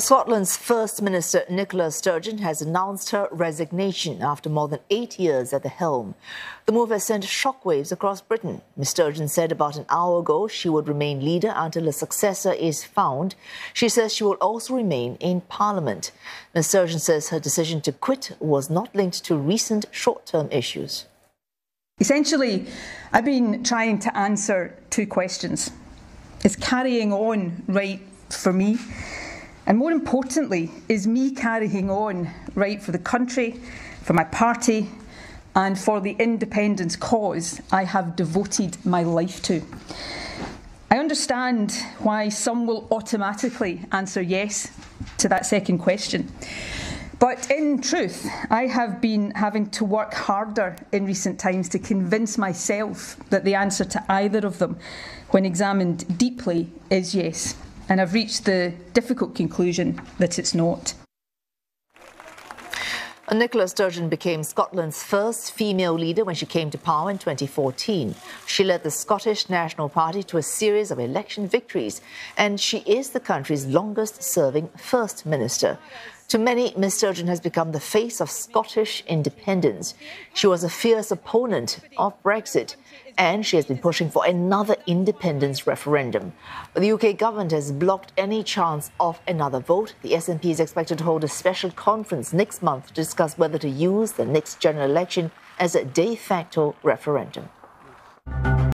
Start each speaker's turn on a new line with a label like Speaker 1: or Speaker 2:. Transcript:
Speaker 1: Scotland's First Minister Nicola Sturgeon has announced her resignation after more than eight years at the helm. The move has sent shockwaves across Britain. Ms Sturgeon said about an hour ago she would remain leader until a successor is found. She says she will also remain in Parliament. Ms Sturgeon says her decision to quit was not linked to recent short-term issues.
Speaker 2: Essentially, I've been trying to answer two questions. Is carrying on right for me? And more importantly, is me carrying on right for the country, for my party, and for the independence cause I have devoted my life to. I understand why some will automatically answer yes to that second question. But in truth, I have been having to work harder in recent times to convince myself that the answer to either of them, when examined deeply, is yes and I've reached the difficult conclusion that it's not.
Speaker 1: Nicola Sturgeon became Scotland's first female leader when she came to power in 2014. She led the Scottish National Party to a series of election victories, and she is the country's longest serving First Minister. To many, Ms Sturgeon has become the face of Scottish independence. She was a fierce opponent of Brexit, and she has been pushing for another independence referendum. But the UK government has blocked any chance of another vote. The SNP is expected to hold a special conference next month to discuss whether to use the next general election as a de facto referendum.